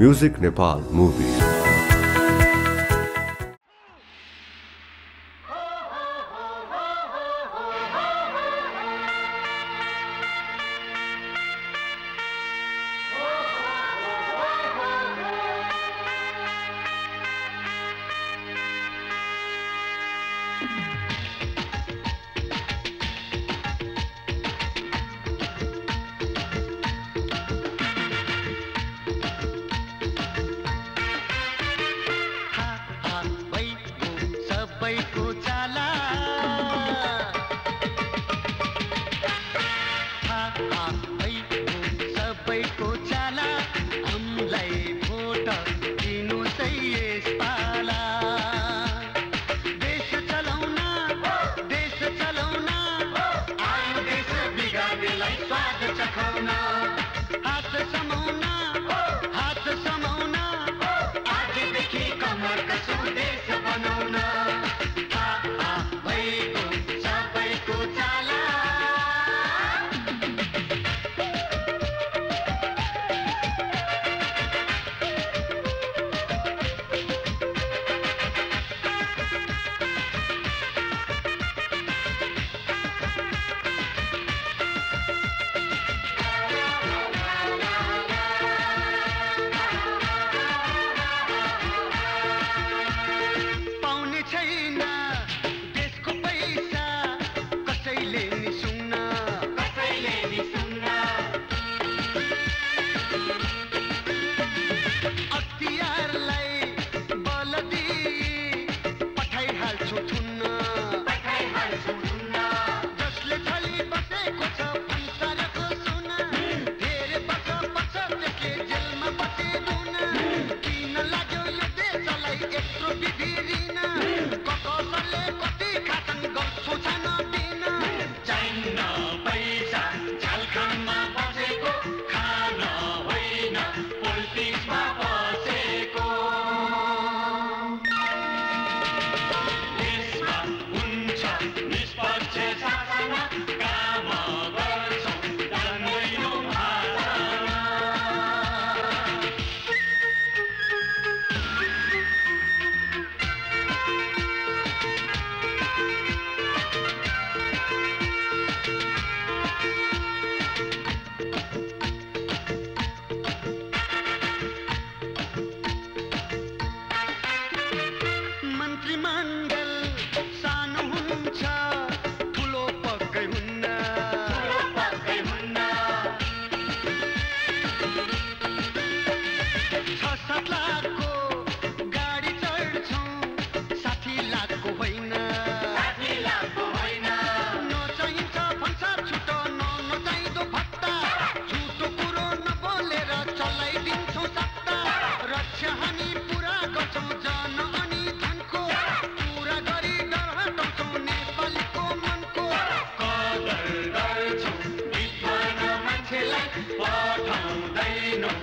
Music Nepal Movies.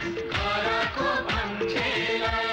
घरको भान्सेलाई